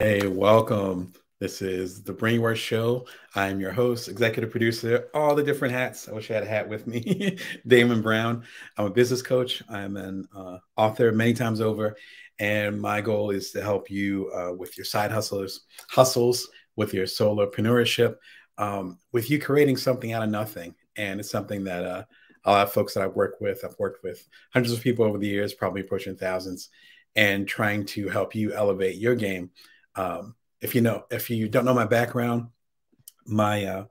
Hey, welcome. This is the Bring Your Worth Show. I'm your host, executive producer, all the different hats. I wish I had a hat with me. Damon Brown. I'm a business coach. I'm an uh, author many times over, and my goal is to help you uh, with your side hustlers, hustles, with your solopreneurship, um, with you creating something out of nothing. And it's something that uh, a lot of folks that I've worked with, I've worked with hundreds of people over the years, probably approaching thousands, and trying to help you elevate your game um, if you know, if you don't know my background, my uh,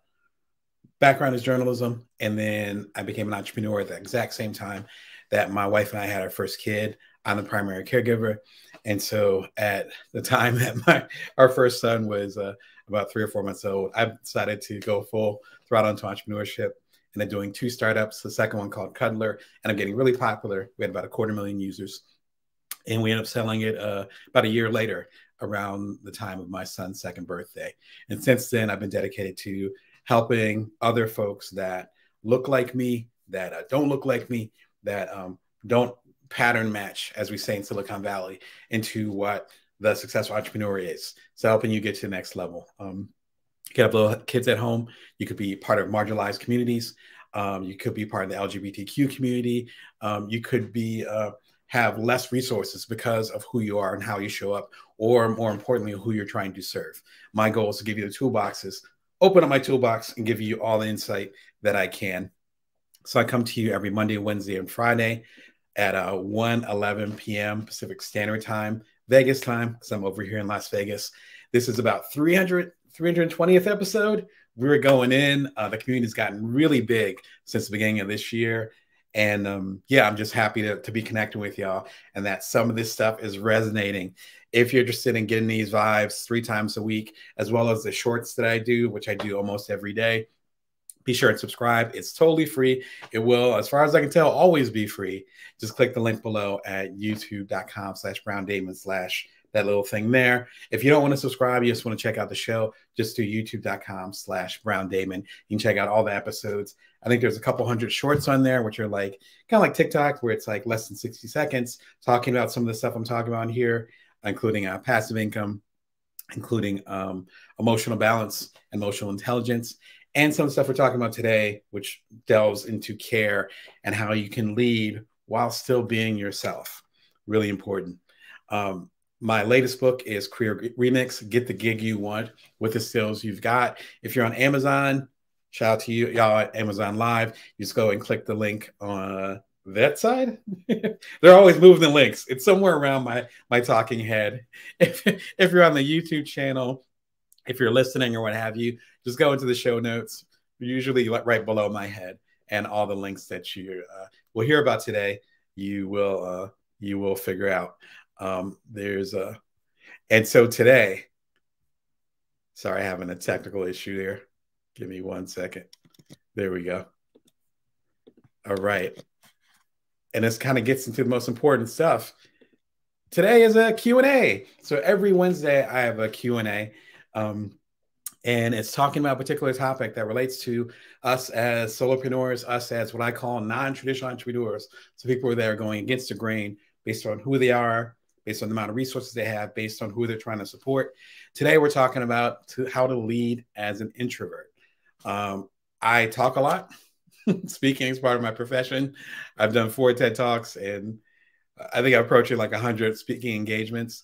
background is journalism, and then I became an entrepreneur at the exact same time that my wife and I had our first kid. I'm the primary caregiver, and so at the time that my our first son was uh, about three or four months old, I decided to go full throttle into entrepreneurship. And then doing two startups. The second one called Cuddlr, and I'm getting really popular. We had about a quarter million users, and we ended up selling it uh, about a year later around the time of my son's second birthday. And since then, I've been dedicated to helping other folks that look like me, that uh, don't look like me, that um, don't pattern match, as we say in Silicon Valley, into what the successful entrepreneur is. So helping you get to the next level. Um, you could have little kids at home. You could be part of marginalized communities. Um, you could be part of the LGBTQ community. Um, you could be uh, have less resources because of who you are and how you show up, or more importantly, who you're trying to serve. My goal is to give you the toolboxes, open up my toolbox, and give you all the insight that I can. So I come to you every Monday, Wednesday, and Friday at uh, 1 11 p.m. Pacific Standard Time, Vegas time, because I'm over here in Las Vegas. This is about 300, 320th episode. We are going in. Uh, the community's gotten really big since the beginning of this year. And um, yeah, I'm just happy to, to be connecting with y'all and that some of this stuff is resonating. If you're interested in getting these vibes three times a week, as well as the shorts that I do, which I do almost every day, be sure and subscribe. It's totally free. It will, as far as I can tell, always be free. Just click the link below at youtube.com slash brown damon slash that little thing there. If you don't want to subscribe, you just want to check out the show, just do youtube.com slash Brown Damon. You can check out all the episodes. I think there's a couple hundred shorts on there, which are like kind of like TikTok, where it's like less than 60 seconds, talking about some of the stuff I'm talking about here, including uh, passive income, including um, emotional balance, emotional intelligence, and some stuff we're talking about today, which delves into care and how you can lead while still being yourself. Really important. Um, my latest book is Career Remix Get the Gig You Want with the skills you've got. If you're on Amazon, shout out to you, y'all at Amazon Live. You just go and click the link on that side. They're always moving the links. It's somewhere around my my talking head. If if you're on the YouTube channel, if you're listening or what have you, just go into the show notes. Usually right below my head, and all the links that you uh, will hear about today, you will uh, you will figure out. Um, there's a, and so today, sorry, having a technical issue there. Give me one second. There we go. All right. And this kind of gets into the most important stuff. Today is a Q&A. So every Wednesday I have a Q&A. Um, and it's talking about a particular topic that relates to us as solopreneurs, us as what I call non-traditional entrepreneurs. So people that are going against the grain based on who they are, based on the amount of resources they have, based on who they're trying to support. Today, we're talking about to, how to lead as an introvert. Um, I talk a lot. Speaking is part of my profession. I've done four TED Talks, and I think I'm approaching like 100 speaking engagements.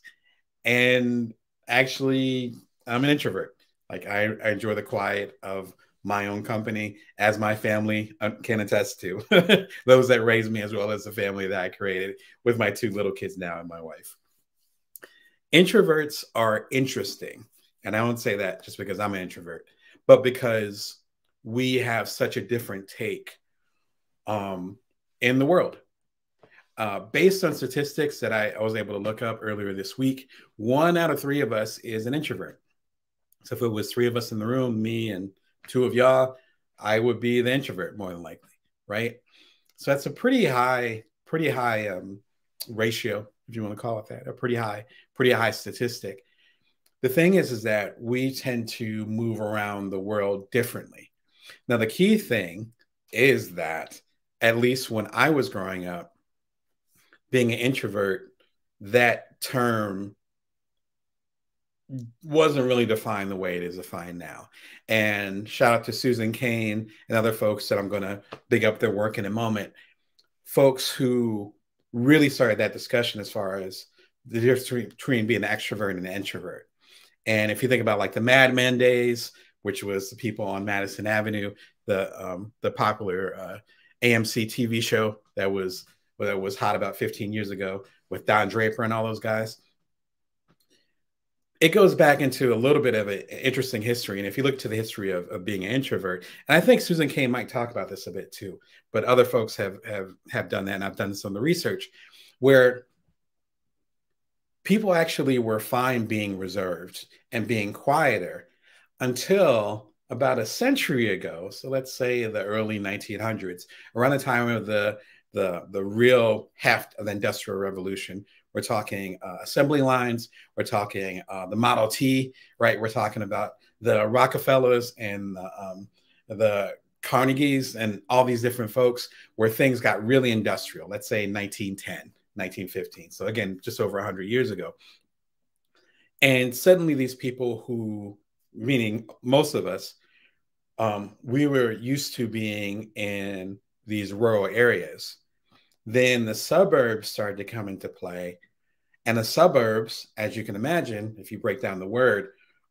And actually, I'm an introvert. Like, I, I enjoy the quiet of my own company, as my family uh, can attest to, those that raised me, as well as the family that I created with my two little kids now and my wife. Introverts are interesting. And I don't say that just because I'm an introvert, but because we have such a different take um, in the world. Uh, based on statistics that I, I was able to look up earlier this week, one out of three of us is an introvert. So if it was three of us in the room, me and two of y'all, I would be the introvert more than likely, right? So that's a pretty high, pretty high um, ratio, if you want to call it that, a pretty high, pretty high statistic. The thing is, is that we tend to move around the world differently. Now, the key thing is that, at least when I was growing up, being an introvert, that term wasn't really defined the way it is defined now. And shout out to Susan Cain and other folks that I'm going to dig up their work in a moment. Folks who really started that discussion as far as the difference between being an extrovert and an introvert. And if you think about like the Mad Men days, which was the people on Madison Avenue, the um, the popular uh, AMC TV show that was that was hot about 15 years ago with Don Draper and all those guys it goes back into a little bit of an interesting history. And if you look to the history of, of being an introvert, and I think Susan Cain might talk about this a bit too, but other folks have have have done that, and I've done some of the research where people actually were fine being reserved and being quieter until about a century ago. So let's say the early 1900s, around the time of the the the real heft of the industrial revolution we're talking uh, assembly lines. We're talking uh, the Model T, right? We're talking about the Rockefellers and the, um, the Carnegies and all these different folks where things got really industrial. Let's say 1910, 1915. So again, just over 100 years ago. And suddenly these people who, meaning most of us, um, we were used to being in these rural areas then the suburbs started to come into play. And the suburbs, as you can imagine, if you break down the word,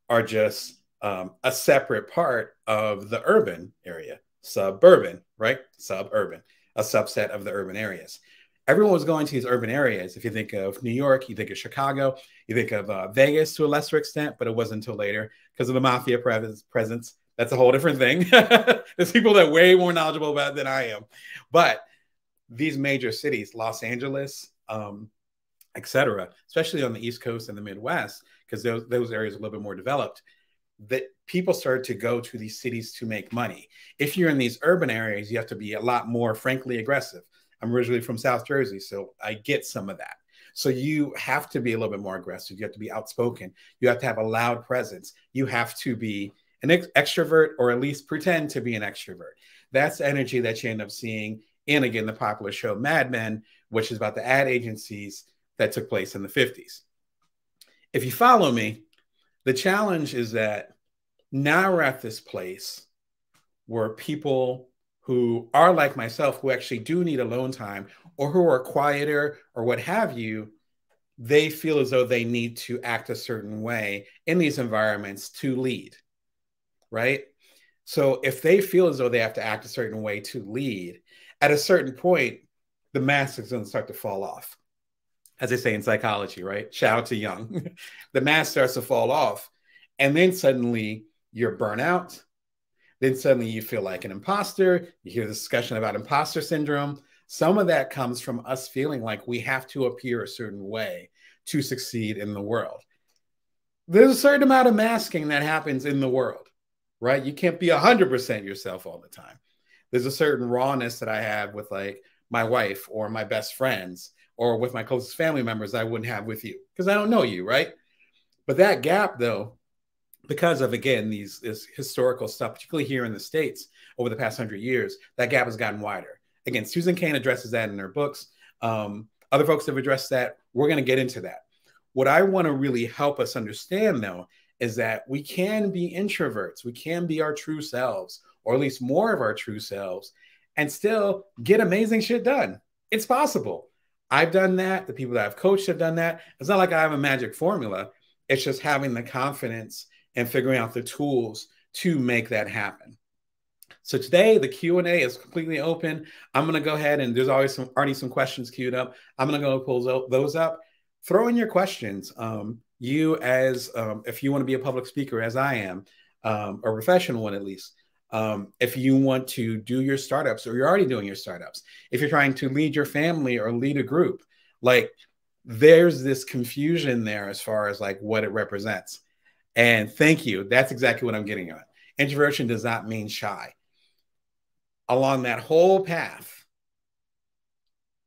are just um, a separate part of the urban area, suburban, right? Suburban, a subset of the urban areas. Everyone was going to these urban areas. If you think of New York, you think of Chicago, you think of uh, Vegas to a lesser extent, but it wasn't until later because of the mafia presence. That's a whole different thing. There's people that are way more knowledgeable about than I am. But these major cities, Los Angeles, um, etc., especially on the East Coast and the Midwest, because those, those areas are a little bit more developed, that people started to go to these cities to make money. If you're in these urban areas, you have to be a lot more, frankly, aggressive. I'm originally from South Jersey, so I get some of that. So you have to be a little bit more aggressive. You have to be outspoken. You have to have a loud presence. You have to be an ex- extrovert or at least pretend to be an extrovert. That's energy that you end up seeing and again the popular show Mad Men, which is about the ad agencies that took place in the 50s. If you follow me, the challenge is that now we're at this place where people who are like myself, who actually do need alone time or who are quieter or what have you, they feel as though they need to act a certain way in these environments to lead, right? So if they feel as though they have to act a certain way to lead, at a certain point, the mask is going to start to fall off. As they say in psychology, right? Shout out to Jung. the mask starts to fall off. And then suddenly you're burnout. Then suddenly you feel like an imposter. You hear the discussion about imposter syndrome. Some of that comes from us feeling like we have to appear a certain way to succeed in the world. There's a certain amount of masking that happens in the world, right? You can't be 100% yourself all the time there's a certain rawness that I have with like my wife or my best friends or with my closest family members I wouldn't have with you because I don't know you, right? But that gap, though, because of again these this historical stuff, particularly here in the states over the past hundred years, that gap has gotten wider. Again, Susan Cain addresses that in her books. Um, other folks have addressed that. We're going to get into that. What I want to really help us understand, though, is that we can be introverts. We can be our true selves or at least more of our true selves, and still get amazing shit done. It's possible. I've done that. The people that I've coached have done that. It's not like I have a magic formula. It's just having the confidence and figuring out the tools to make that happen. So today the Q and A is completely open. I'm going to go ahead and there's always some already some questions queued up. I'm going to go pull those up. Throw in your questions. Um, you as um, if you want to be a public speaker, as I am, um, a professional one at least. Um, if you want to do your startups or you're already doing your startups, if you're trying to lead your family or lead a group, like there's this confusion there as far as like what it represents. And thank you. That's exactly what I'm getting at. Introversion does not mean shy. Along that whole path,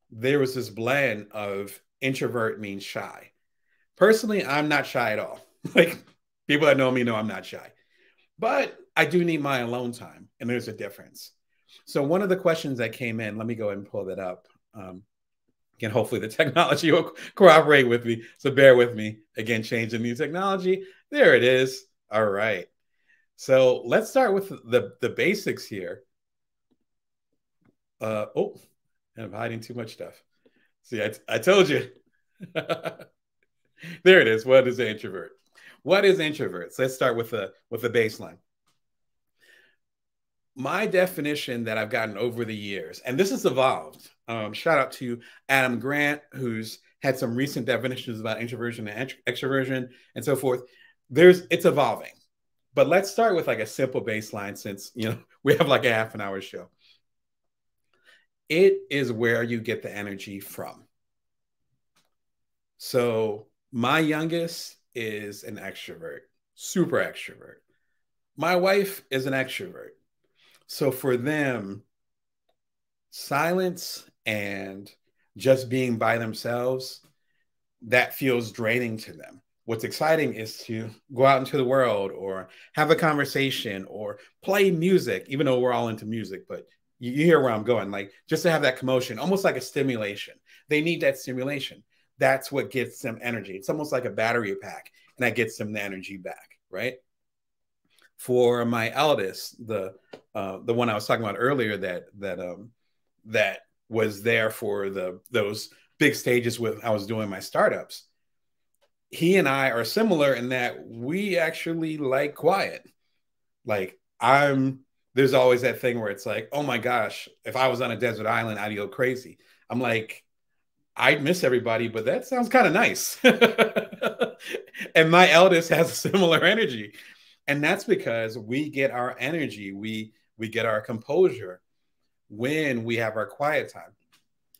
there was this blend of introvert means shy. Personally, I'm not shy at all. like people that know me know I'm not shy. But I do need my alone time, and there's a difference. So one of the questions that came in, let me go ahead and pull that up. Um, Again, hopefully the technology will cooperate with me. So bear with me. Again, changing new technology. There it is. All right. So let's start with the, the basics here. Uh, oh, I'm hiding too much stuff. See, I, I told you. there it is. What is introvert? What is introverts? Let's start with the with the baseline. My definition that I've gotten over the years, and this has evolved. Um, shout out to Adam Grant, who's had some recent definitions about introversion and extroversion and so forth. There's it's evolving, but let's start with like a simple baseline since you know we have like a half an hour show. It is where you get the energy from. So my youngest is an extrovert, super extrovert. My wife is an extrovert. So for them, silence and just being by themselves, that feels draining to them. What's exciting is to go out into the world or have a conversation or play music, even though we're all into music, but you, you hear where I'm going. Like just to have that commotion, almost like a stimulation. They need that stimulation that's what gets them energy. It's almost like a battery pack, and that gets them the energy back, right? For my eldest, the uh, the one I was talking about earlier, that that um, that was there for the those big stages with I was doing my startups. He and I are similar in that we actually like quiet. Like I'm there's always that thing where it's like, oh my gosh, if I was on a desert island, I'd go crazy. I'm like, I'd miss everybody, but that sounds kind of nice. and my eldest has a similar energy. And that's because we get our energy, we we get our composure when we have our quiet time.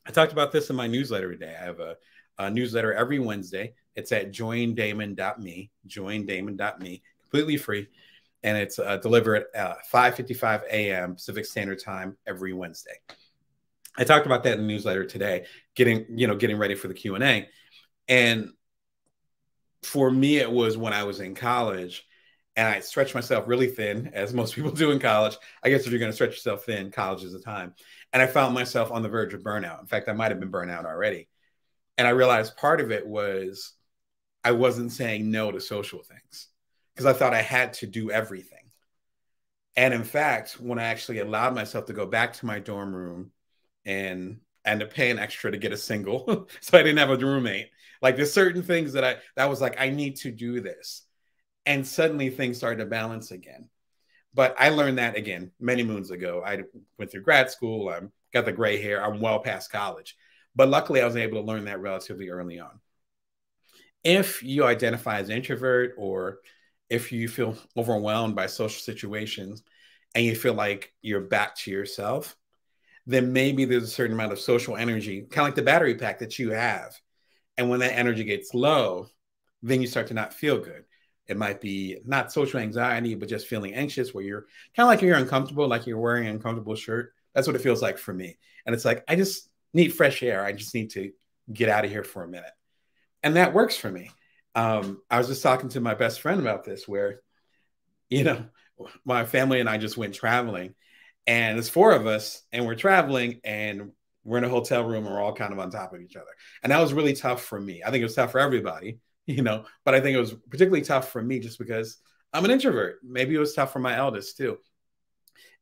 I talked about this in my newsletter today. I have a, a newsletter every Wednesday. It's at joindamon.me, joindamon.me, completely free. And it's uh, delivered at uh, 5.55 a.m. Pacific Standard Time every Wednesday. I talked about that in the newsletter today, getting, you know, getting ready for the Q&A. And for me, it was when I was in college and I stretched myself really thin, as most people do in college. I guess if you're going to stretch yourself thin, college is the time. And I found myself on the verge of burnout. In fact, I might have been burnout already. And I realized part of it was I wasn't saying no to social things because I thought I had to do everything. And in fact, when I actually allowed myself to go back to my dorm room and and to pay an extra to get a single so i didn't have a roommate like there's certain things that i that was like i need to do this and suddenly things started to balance again but i learned that again many moons ago i went through grad school i got the gray hair i'm well past college but luckily i was able to learn that relatively early on if you identify as introvert or if you feel overwhelmed by social situations and you feel like you're back to yourself then maybe there's a certain amount of social energy, kind of like the battery pack that you have. And when that energy gets low, then you start to not feel good. It might be not social anxiety, but just feeling anxious where you're kind of like you're uncomfortable, like you're wearing an uncomfortable shirt. That's what it feels like for me. And it's like, I just need fresh air. I just need to get out of here for a minute. And that works for me. Um, I was just talking to my best friend about this, where, you know, my family and I just went traveling and there's four of us and we're traveling and we're in a hotel room and we're all kind of on top of each other and that was really tough for me i think it was tough for everybody you know but i think it was particularly tough for me just because i'm an introvert maybe it was tough for my eldest too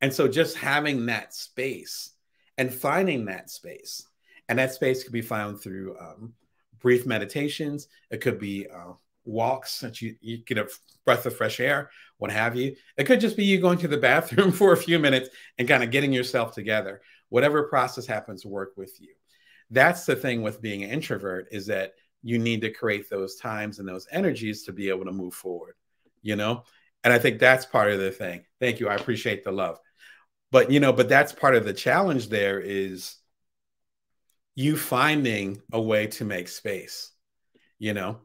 and so just having that space and finding that space and that space could be found through um, brief meditations it could be uh, walks that you, you get a breath of fresh air, what have you. It could just be you going to the bathroom for a few minutes and kind of getting yourself together. Whatever process happens to work with you. That's the thing with being an introvert is that you need to create those times and those energies to be able to move forward, you know? And I think that's part of the thing. Thank you. I appreciate the love. But, you know, but that's part of the challenge there is you finding a way to make space, you know?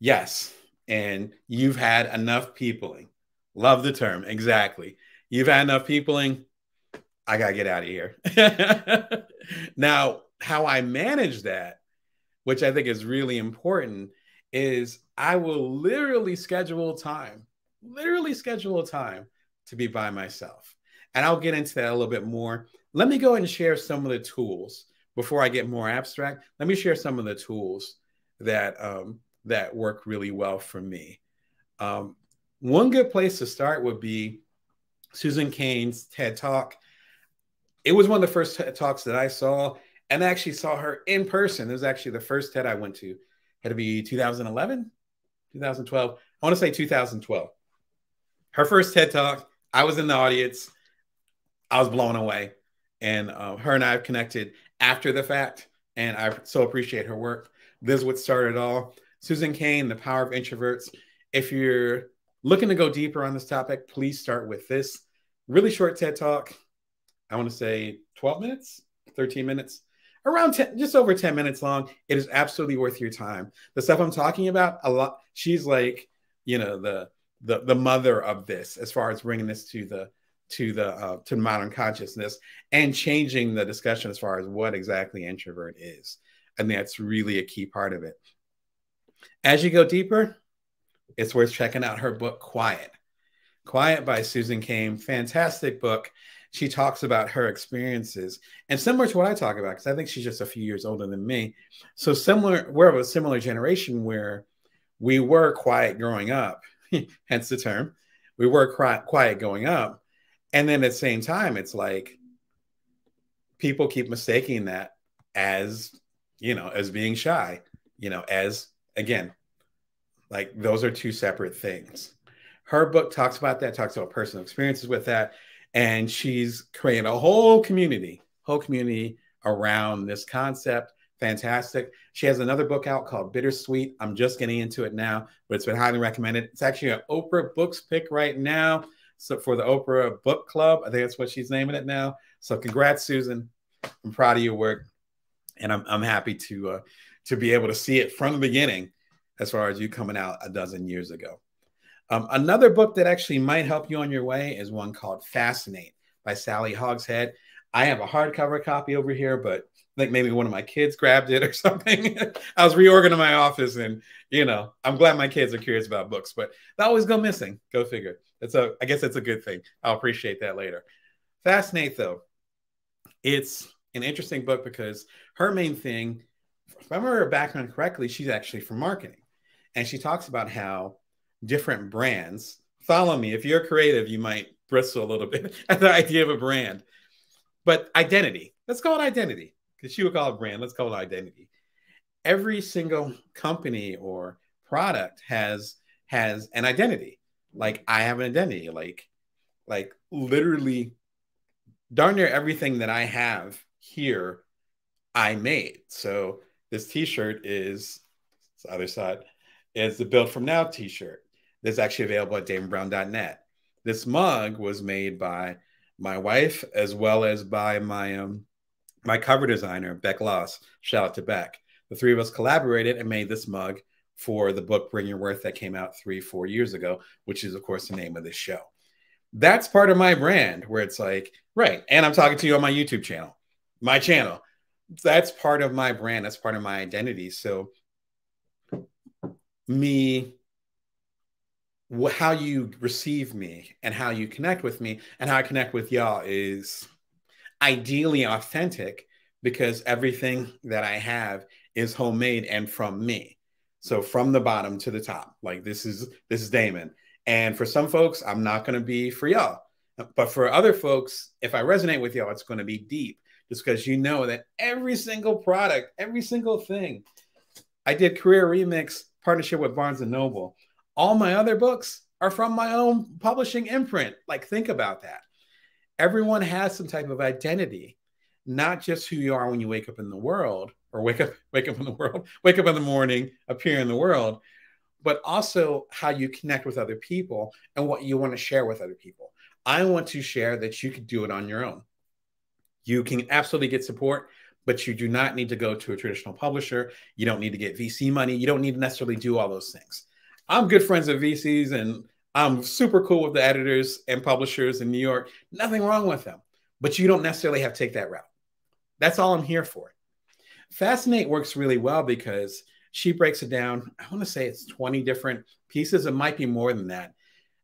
Yes. And you've had enough peopling. Love the term. Exactly. You've had enough peopling. I got to get out of here. now, how I manage that, which I think is really important, is I will literally schedule time, literally schedule time to be by myself. And I'll get into that a little bit more. Let me go and share some of the tools before I get more abstract, let me share some of the tools that um, that work really well for me. Um, one good place to start would be Susan Cain's TED Talk. It was one of the first Talks that I saw, and I actually saw her in person. It was actually the first TED I went to. Had to be 2011, 2012. I want to say 2012. Her first TED Talk. I was in the audience. I was blown away, and uh, her and I have connected after the fact, and I so appreciate her work. This is what started all. Susan Cain, The Power of Introverts. If you're looking to go deeper on this topic, please start with this really short TED Talk. I want to say 12 minutes, 13 minutes, around 10, just over 10 minutes long. It is absolutely worth your time. The stuff I'm talking about, a lot, she's like, you know, the the the mother of this as far as bringing this to the to the uh, to modern consciousness and changing the discussion as far as what exactly introvert is. And that's really a key part of it. As you go deeper, it's worth checking out her book, Quiet. Quiet by Susan Cain, fantastic book. She talks about her experiences and similar to what I talk about, because I think she's just a few years older than me. So similar, we're of a similar generation where we were quiet growing up, hence the term. We were quiet going up. And then at the same time, it's like people keep mistaking that as, you know, as being shy, you know, as again, like those are two separate things. Her book talks about that, talks about personal experiences with that. And she's creating a whole community, whole community around this concept. Fantastic. She has another book out called Bittersweet. I'm just getting into it now, but it's been highly recommended. It's actually an Oprah Books pick right now. So for the Oprah Book Club, I think that's what she's naming it now. So congrats, Susan. I'm proud of your work, and I'm I'm happy to uh, to be able to see it from the beginning, as far as you coming out a dozen years ago. Um, another book that actually might help you on your way is one called Fascinate by Sally Hogshead. I have a hardcover copy over here, but I think maybe one of my kids grabbed it or something. I was reorganizing my office, and you know, I'm glad my kids are curious about books, but they always go missing. Go figure. It's a, I guess that's a good thing. I'll appreciate that later. Fascinate, though, it's an interesting book because her main thing, if I remember her background correctly, she's actually from marketing, and she talks about how different brands. Follow me. If you're creative, you might bristle a little bit at the idea of a brand, but identity. Let's call it identity because she would call it brand. Let's call it identity. Every single company or product has has an identity. Like I have an identity. Like like literally, darn near everything that I have here, I made. So this T-shirt is the other side is the Build from Now T-shirt. That's actually available at damonbrown.net. This mug was made by my wife as well as by my um my cover designer, Beck Loss. Shout out to Beck. The three of us collaborated and made this mug for the book Bring Your Worth that came out three, four years ago, which is, of course, the name of this show. That's part of my brand where it's like, right. And I'm talking to you on my YouTube channel, my channel. That's part of my brand. That's part of my identity. So, me, how you receive me and how you connect with me and how I connect with y'all is ideally authentic because everything that I have is homemade and from me. So from the bottom to the top, like this is this is Damon. And for some folks, I'm not going to be for y'all. But for other folks, if I resonate with y'all, it's going to be deep just because you know that every single product, every single thing. I did Career Remix partnership with Barnes and Noble. All my other books are from my own publishing imprint. Like, think about that everyone has some type of identity, not just who you are when you wake up in the world or wake up, wake up in the world, wake up in the morning, appear in the world, but also how you connect with other people and what you want to share with other people. I want to share that you can do it on your own. You can absolutely get support, but you do not need to go to a traditional publisher. You don't need to get VC money. You don't need to necessarily do all those things. I'm good friends with VCs and I'm super cool with the editors and publishers in New York. Nothing wrong with them, but you don't necessarily have to take that route. That's all I'm here for. Fascinate works really well because she breaks it down. I want to say it's 20 different pieces. It might be more than that.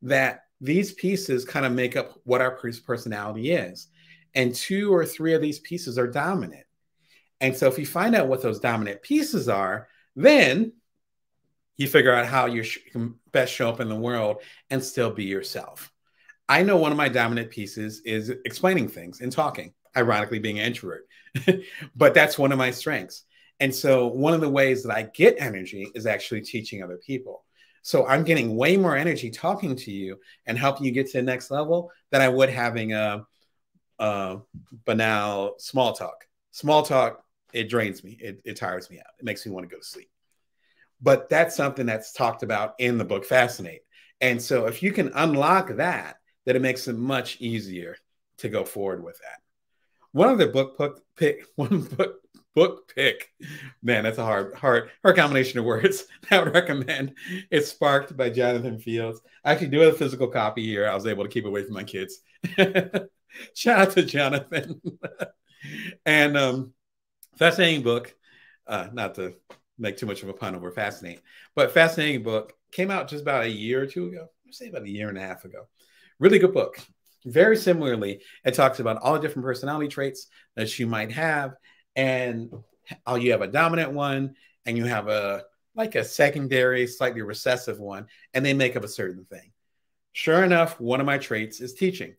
That these pieces kind of make up what our personality is. And two or three of these pieces are dominant. And so if you find out what those dominant pieces are, then you figure out how you can best show up in the world and still be yourself. I know one of my dominant pieces is explaining things and talking, ironically, being an introvert, but that's one of my strengths. And so, one of the ways that I get energy is actually teaching other people. So, I'm getting way more energy talking to you and helping you get to the next level than I would having a, a banal small talk. Small talk, it drains me, it, it tires me out, it makes me want to go to sleep. But that's something that's talked about in the book Fascinate. And so, if you can unlock that, that it makes it much easier to go forward with that. One of the book pick, one book book pick. Man, that's a hard, hard, hard combination of words. I would recommend. It's Sparked by Jonathan Fields. I actually do have a physical copy here. I was able to keep away from my kids. Shout out to Jonathan. and um, fascinating book. Uh, not to make too much of a pun over fascinating, but fascinating book came out just about a year or two ago. Say about a year and a half ago. Really good book. Very similarly, it talks about all the different personality traits that you might have and oh, you have a dominant one and you have a like a secondary, slightly recessive one, and they make up a certain thing. Sure enough, one of my traits is teaching.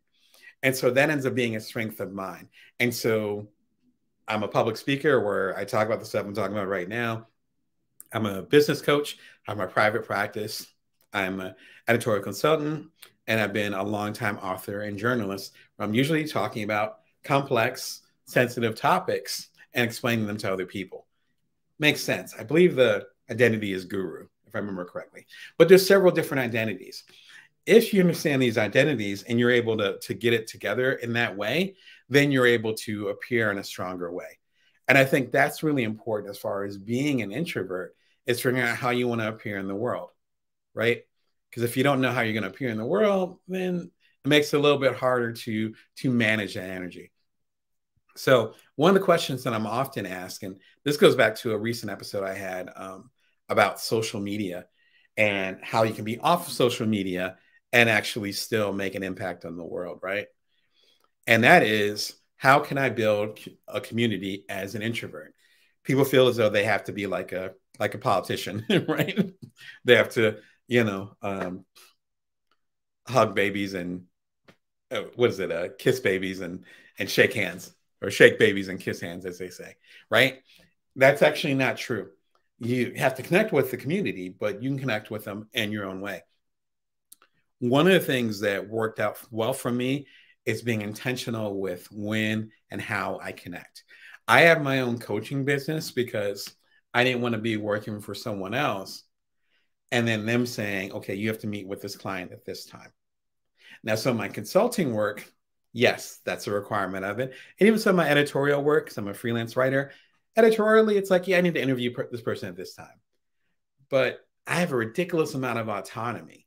And so that ends up being a strength of mine. And so I'm a public speaker where I talk about the stuff I'm talking about right now. I'm a business coach. I'm a private practice. I'm an editorial consultant, and I've been a longtime author and journalist. I'm usually talking about complex, sensitive topics and explaining them to other people. Makes sense. I believe the identity is guru, if I remember correctly. But there's several different identities. If you understand these identities and you're able to, to get it together in that way, then you're able to appear in a stronger way. And I think that's really important as far as being an introvert, is figuring out how you want to appear in the world, right? Because if you don't know how you're going to appear in the world, then it makes it a little bit harder to to manage that energy. So one of the questions that I'm often asked, and this goes back to a recent episode I had um, about social media and how you can be off of social media and actually still make an impact on the world, right? And that is how can I build a community as an introvert? People feel as though they have to be like a like a politician, right? they have to, you know, um, hug babies and uh, what is it? Uh, kiss babies and and shake hands or shake babies and kiss hands, as they say, right? That's actually not true. You have to connect with the community, but you can connect with them in your own way. One of the things that worked out well for me is being intentional with when and how I connect. I have my own coaching business because I didn't want to be working for someone else and then them saying, okay, you have to meet with this client at this time. Now, so my consulting work, Yes, that's a requirement of it. And even some of my editorial work, because I'm a freelance writer, editorially, it's like, yeah, I need to interview per- this person at this time. But I have a ridiculous amount of autonomy.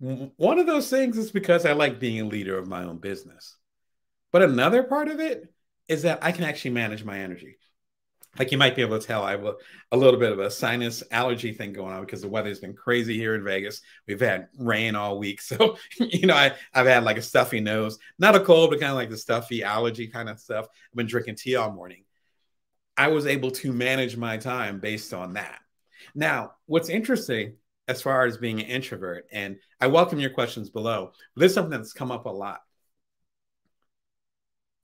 One of those things is because I like being a leader of my own business. But another part of it is that I can actually manage my energy like you might be able to tell, I have a, a, little bit of a sinus allergy thing going on because the weather's been crazy here in Vegas. We've had rain all week. So, you know, I, I've had like a stuffy nose, not a cold, but kind of like the stuffy allergy kind of stuff. I've been drinking tea all morning. I was able to manage my time based on that. Now, what's interesting as far as being an introvert, and I welcome your questions below, but there's something that's come up a lot.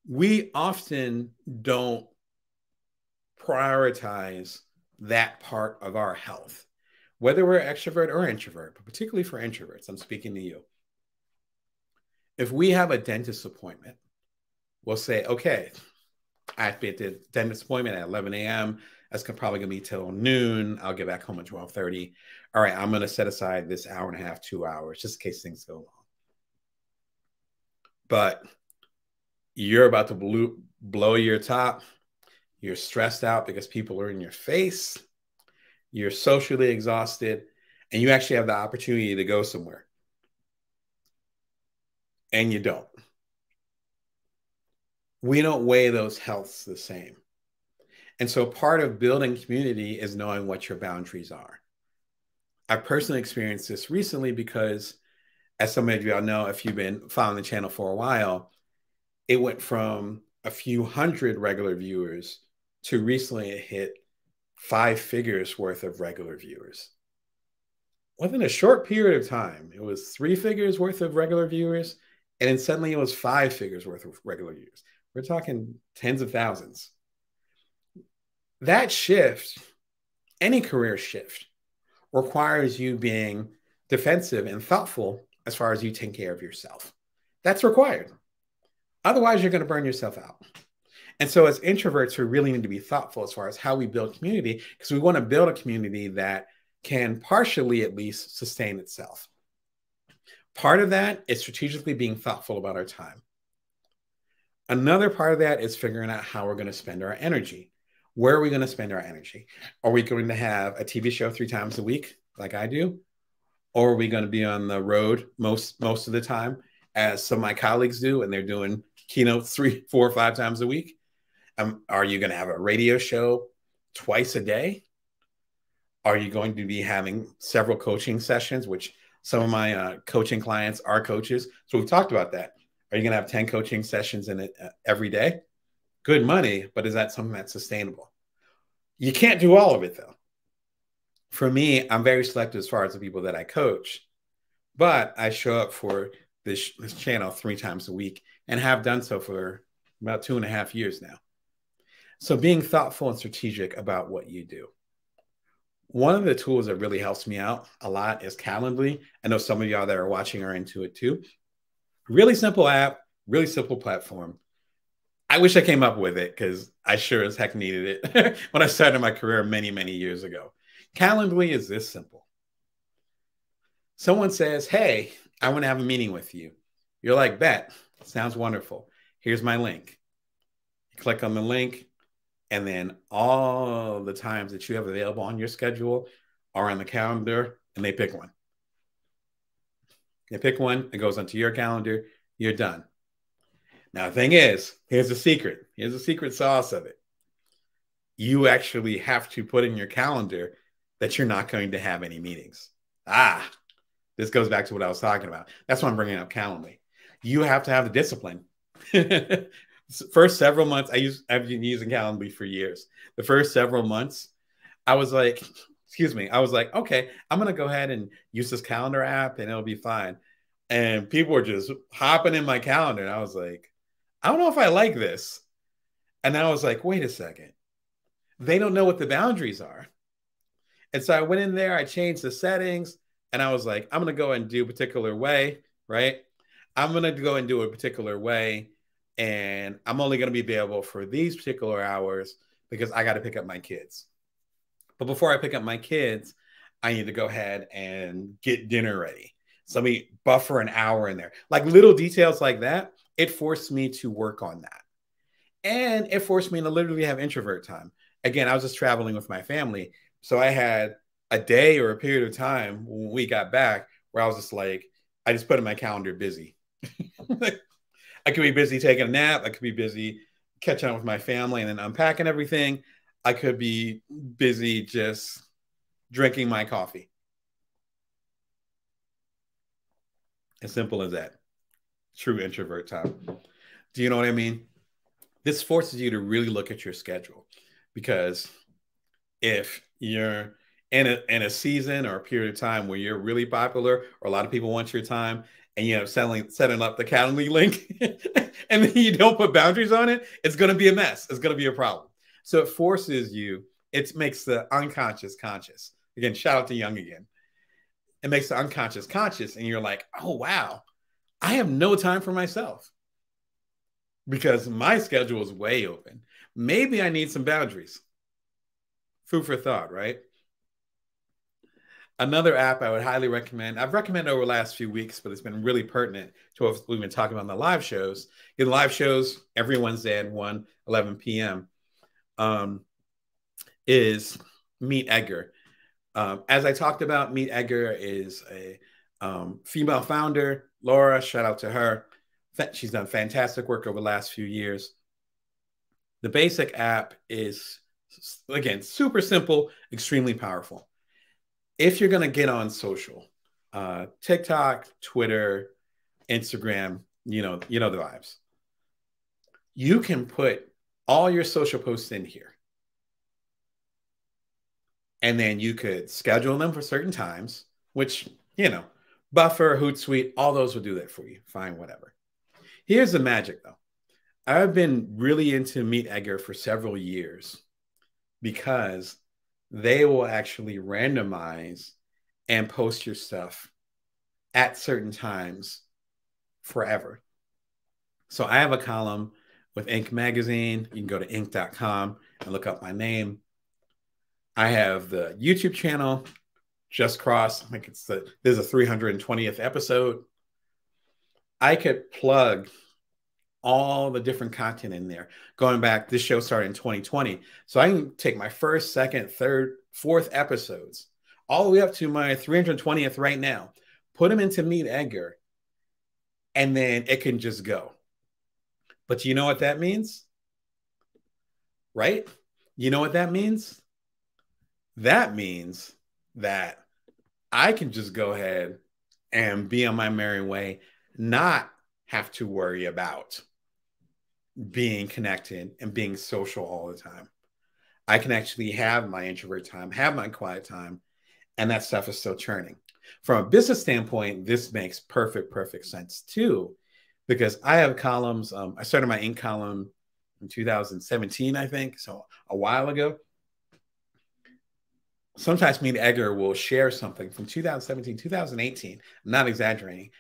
We often don't prioritize that part of our health, whether we're extrovert or introvert, but particularly for introverts, I'm speaking to you. If we have a dentist appointment, we'll say, okay, I have to be at the dentist appointment at 11 a.m. That's probably gonna be till noon. I'll get back home at 12:30. All right, I'm gonna set aside this hour and a half, two hours, just in case things go wrong. But you're about to blow, blow your top you're stressed out because people are in your face. You're socially exhausted. And you actually have the opportunity to go somewhere. And you don't. We don't weigh those healths the same. And so part of building community is knowing what your boundaries are. I personally experienced this recently because, as some of you all know, if you've been following the channel for a while, it went from a few hundred regular viewers to recently hit five figures worth of regular viewers. Within a short period of time, it was three figures worth of regular viewers, and then suddenly it was five figures worth of regular viewers. We're talking tens of thousands. That shift, any career shift, requires you being defensive and thoughtful as far as you take care of yourself. That's required. Otherwise, you're going to burn yourself out. And so, as introverts, we really need to be thoughtful as far as how we build community because we want to build a community that can partially at least sustain itself. Part of that is strategically being thoughtful about our time. Another part of that is figuring out how we're going to spend our energy. Where are we going to spend our energy? Are we going to have a TV show three times a week, like I do? Or are we going to be on the road most most of the time, as some of my colleagues do, and they're doing keynotes three, four, five times a week? Um, are you going to have a radio show twice a day? Are you going to be having several coaching sessions, which some of my uh, coaching clients are coaches? So we've talked about that. Are you going to have 10 coaching sessions in it uh, every day? Good money, but is that something that's sustainable? You can't do all of it though. For me, I'm very selective as far as the people that I coach, but I show up for this, this channel three times a week and have done so for about two and a half years now. So being thoughtful and strategic about what you do. One of the tools that really helps me out a lot is Calendly. I know some of y'all that are watching are into it too. Really simple app, really simple platform. I wish I came up with it because I sure as heck needed it when I started my career many, many years ago. Calendly is this simple. Someone says, Hey, I want to have a meeting with you. You're like, Bet, sounds wonderful. Here's my link. You click on the link, and then all the times that you have available on your schedule are on the calendar, and they pick one. They pick one, it goes onto your calendar, you're done. Now, the thing is, here's the secret. Here's the secret sauce of it. You actually have to put in your calendar that you're not going to have any meetings. Ah, this goes back to what I was talking about. That's why I'm bringing up Calendly. You have to have the discipline. first several months, I use I've been using Calendly for years. The first several months, I was like, excuse me, I was like, okay, I'm gonna go ahead and use this calendar app and it'll be fine. And people were just hopping in my calendar, and I was like, I don't know if I like this. And I was like, wait a second. They don't know what the boundaries are. And so I went in there, I changed the settings, and I was like, I'm to go and do a particular way, right? I'm to go and do a particular way. And I'm only going to be available for these particular hours because I got to pick up my kids. But before I pick up my kids, I need to go ahead and get dinner ready. So let me buffer an hour in there. Like little details like that it forced me to work on that. And it forced me to literally have introvert time. Again, I was just traveling with my family. So I had a day or a period of time when we got back where I was just like, I just put in my calendar busy. I could be busy taking a nap. I could be busy catching up with my family and then unpacking everything. I could be busy just drinking my coffee. As simple as that true introvert time. Do you know what I mean? This forces you to really look at your schedule because if you're in a in a season or a period of time where you're really popular or a lot of people want your time and you know setting setting up the Calendly link and then you don't put boundaries on it, it's going to be a mess. It's going to be a problem. So it forces you. It makes the unconscious conscious. Again, shout out to Jung again. It makes the unconscious conscious, and you're like, oh wow, I have no time for myself because my schedule is way open. Maybe I need some boundaries. Food for thought, right? Another app I would highly recommend. I've recommended over the last few weeks, but it's been really pertinent to what we've been talking about in the live shows. In live shows every Wednesday at 1 11 p.m. Um, is Meet Edgar. Um, as I talked about, Meet Edgar is a um, female founder Laura, shout out to her. She's done fantastic work over the last few years. The basic app is, again, super simple, extremely powerful. If you're going to get on social, uh, TikTok, Twitter, Instagram, you know, you know the vibes. You can put all your social posts in here. And then you could schedule them for certain times, which, you know, Buffer, Hootsuite, all those will do that for you. Fine, whatever. Here's the magic though. I've been really into Meet Edgar for several years because they will actually randomize and post your stuff at certain times forever. So I have a column with Inc. Magazine. You can go to inc.com and look up my name. I have the YouTube channel, Just Cross. I think it's the there's a 320th episode. I could plug all the different content in there. Going back, this show started in 2020. So I can take my first, second, third, fourth episodes, all the way up to my 320th right now, put them into Meet Edgar, and then it can just go. But you know what that means? Right? You know what that means? That means that I can just go ahead and be on my merry way, not have to worry about being connected and being social all the time. I can actually have my introvert time, have my quiet time, and that stuff is still churning. From a business standpoint, this makes perfect, perfect sense too, because I have columns. Um, I started my Inc. column in 2017, I think, so a while ago. Sometimes Meet Edgar will share something from 2017, 2018. I'm not exaggerating.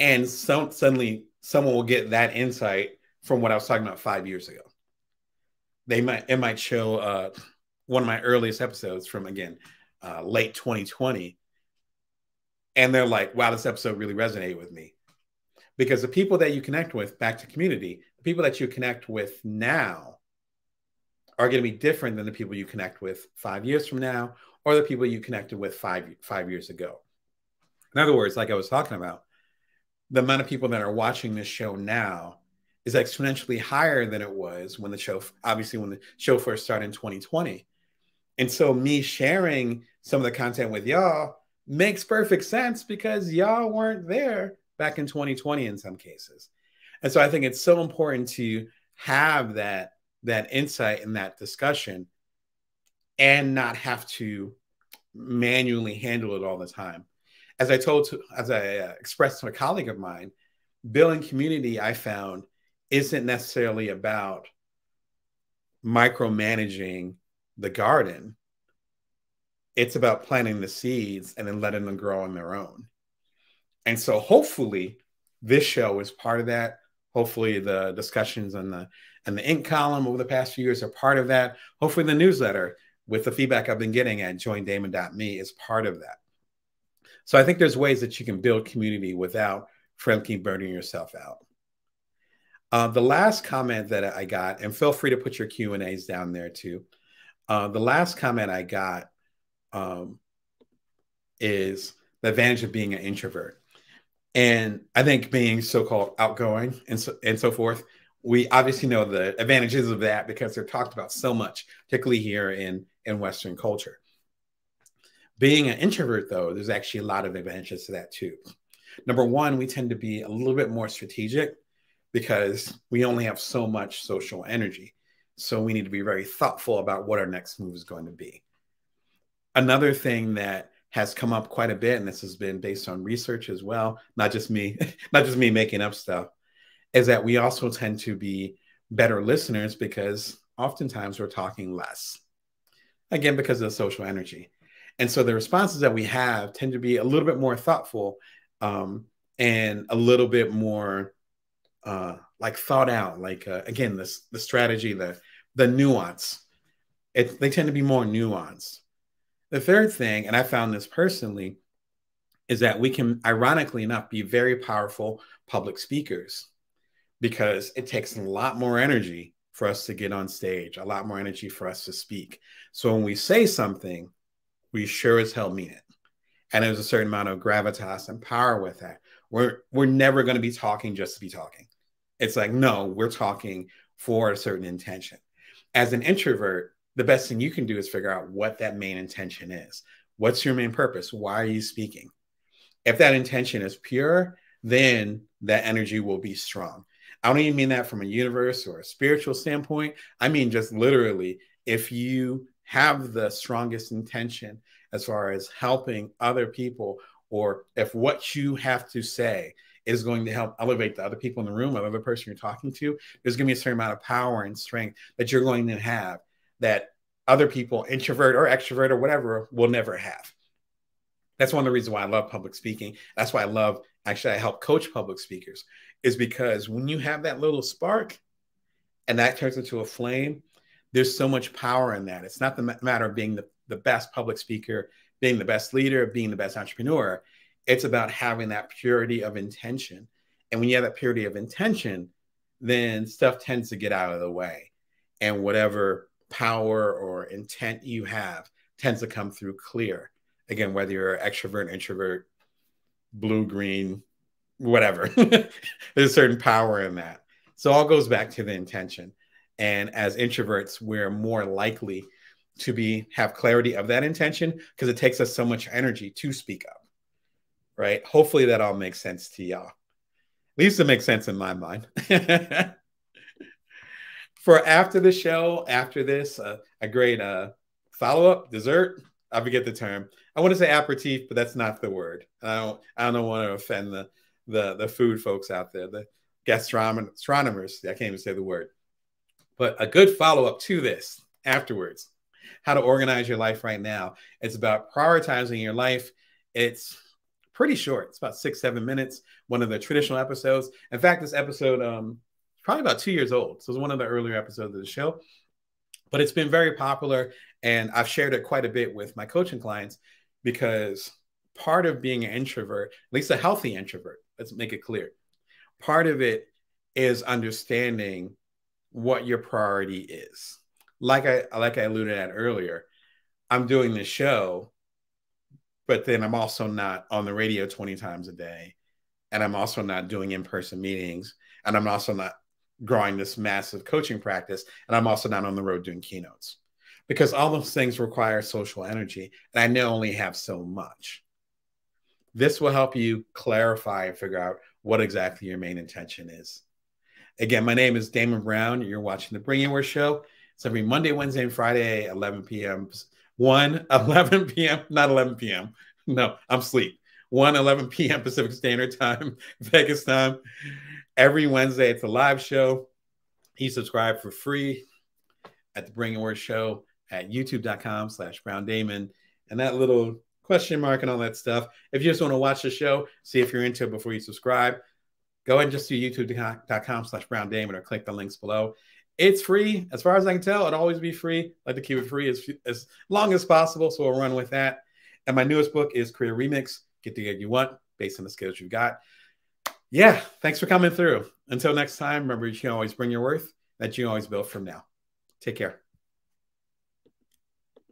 And so suddenly someone will get that insight from what I was talking about five years ago. They might it might show uh, one of my earliest episodes from again uh, late 2020, and they're like, "Wow, this episode really resonated with me," because the people that you connect with, back to community, the people that you connect with now are going to be different than the people you connect with five years from now, or the people you connected with five five years ago. In other words, like I was talking about, the amount of people that are watching this show now is exponentially higher than it was when the show, obviously, when the show first started in 2020. And so, me sharing some of the content with y'all makes perfect sense because y'all weren't there back in 2020 in some cases. And so, I think it's so important to have that that insight and that discussion and not have to manually handle it all the time. As I told to, as I uh, expressed to a colleague of mine, building community, I found isn't necessarily about micromanaging the garden. It's about planting the seeds and then letting them grow on their own. And so hopefully this show is part of that. Hopefully the discussions on the and the Inc. column over the past few years are part of that. Hopefully the newsletter with the feedback I've been getting at joindamon.me is part of that. So I think there's ways that you can build community without frankly burning yourself out. Uh, the last comment that I got, and feel free to put your Q and A's down there too. Uh, the last comment I got um, is the advantage of being an introvert, and I think being so-called outgoing and so and so forth. We obviously know the advantages of that because they're talked about so much, particularly here in in Western culture. Being an introvert, though, there's actually a lot of advantages to that too. Number one, we tend to be a little bit more strategic because we only have so much social energy. So we need to be very thoughtful about what our next move is going to be. Another thing that has come up quite a bit, and this has been based on research as well, not just me, not just me making up stuff, is that we also tend to be better listeners because oftentimes we're talking less. Again, because of the social energy. And so the responses that we have tend to be a little bit more thoughtful um, and a little bit more uh, like thought out. Like uh, again, this the strategy, the the nuance. It, they tend to be more nuanced. The third thing, and I found this personally, is that we can, ironically enough, be very powerful public speakers because it takes a lot more energy for us to get on stage, a lot more energy for us to speak. So when we say something, we sure as hell mean it. And there's a certain amount of gravitas and power with that. We're we're never going to be talking just to be talking. It's like, no, we're talking for a certain intention. As an introvert, the best thing you can do is figure out what that main intention is. What's your main purpose? Why are you speaking? If that intention is pure, then that energy will be strong. I don't even mean that from a universe or a spiritual standpoint. I mean, just literally, if you have the strongest intention as far as helping other people, or if what you have to say is going to help elevate the other people in the room other person you're talking to, there's going to be a certain amount of power and strength that you're going to have that other people, introvert or extrovert or whatever, will never have. That's one of the reasons why I love public speaking. That's why I love, actually, I help coach public speakers, is because when you have that little spark and that turns into a flame, there's so much power in that. It's not the matter of being the, the best public speaker, being the best leader, being the best entrepreneur. It's about having that purity of intention. And when you have that purity of intention, then stuff tends to get out of the way. And whatever power or intent you have tends to come through clear. Again, whether you're extrovert, introvert, blue, green, whatever, there's a certain power in that. So all goes back to the intention. And as introverts, we're more likely to be have clarity of that intention because it takes us so much energy to speak up. Right. Hopefully that all makes sense to y'all. At least it makes sense in my mind. For after the show, after this, uh, a great uh, follow up dessert. I forget the term. I want to say aperitif, but that's not the word. I don't. I don't want to offend the the the food folks out there, the gastronomers. I can't even say the word. But a good follow up to this afterwards how to organize your life right now. It's about prioritizing your life. It's pretty short. It's about six, seven minutes. One of the traditional episodes. In fact, this episode um probably about two years old. So it's one of the earlier episodes of the show. But it's been very popular, and I've shared it quite a bit with my coaching clients because part of being an introvert, at least a healthy introvert, let's make it clear, part of it is understanding what your priority is. Like I like I alluded at earlier, I'm doing this show, but then I'm also not on the radio 20 times a day. And I'm also not doing in-person meetings. And I'm also not growing this massive coaching practice. And I'm also not on the road doing keynotes because all those things require social energy. And I know only have so much. This will help you clarify and figure out what exactly your main intention is. Again, my name is Damon Brown. You're watching the Bring Your Show. It's every Monday, Wednesday, and Friday, 11 p.m. 1, 11 p.m., not 11 p.m. No, I'm asleep. 1, 11 p.m. Pacific Standard Time, Vegas time. Every Wednesday, it's a live show. You subscribe for free at the Bring Your Show at youtube.com slash Brown Damon. And that little question mark and all that stuff. If you just want to watch the show, see if you're into it before you subscribe, go ahead and just do youtube.com slash brown damon or click the links below it's free as far as i can tell. It'll always be free. I like to keep it free as, as long as possible so we'll run with that. And my newest book is career remix get the gig you want based on the skills you've got. Yeah thanks for coming through. Until next time remember you can always bring your worth that you always build from now. Take care